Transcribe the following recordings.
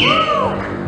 Woo!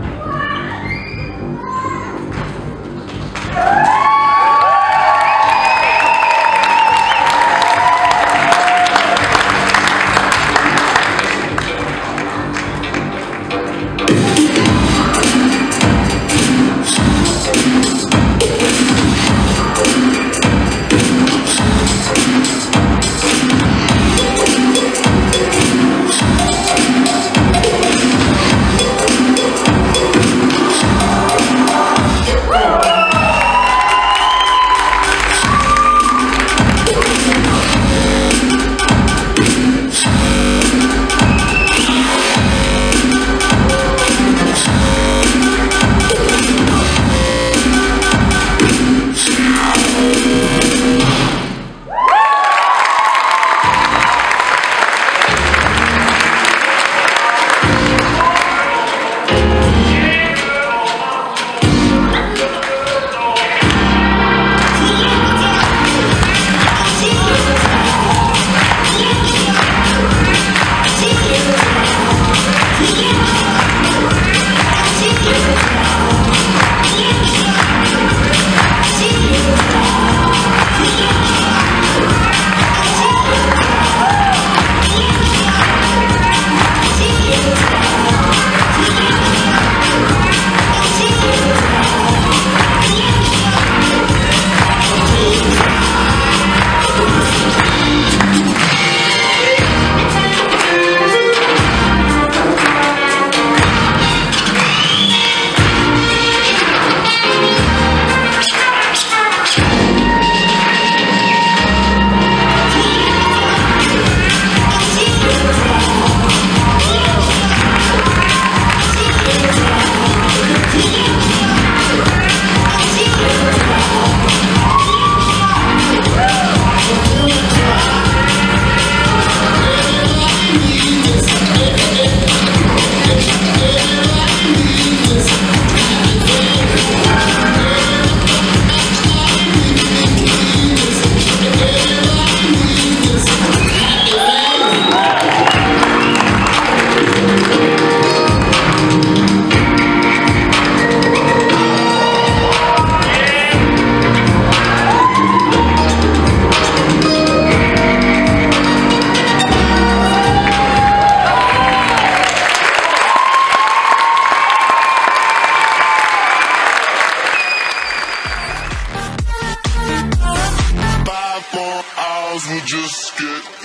we just get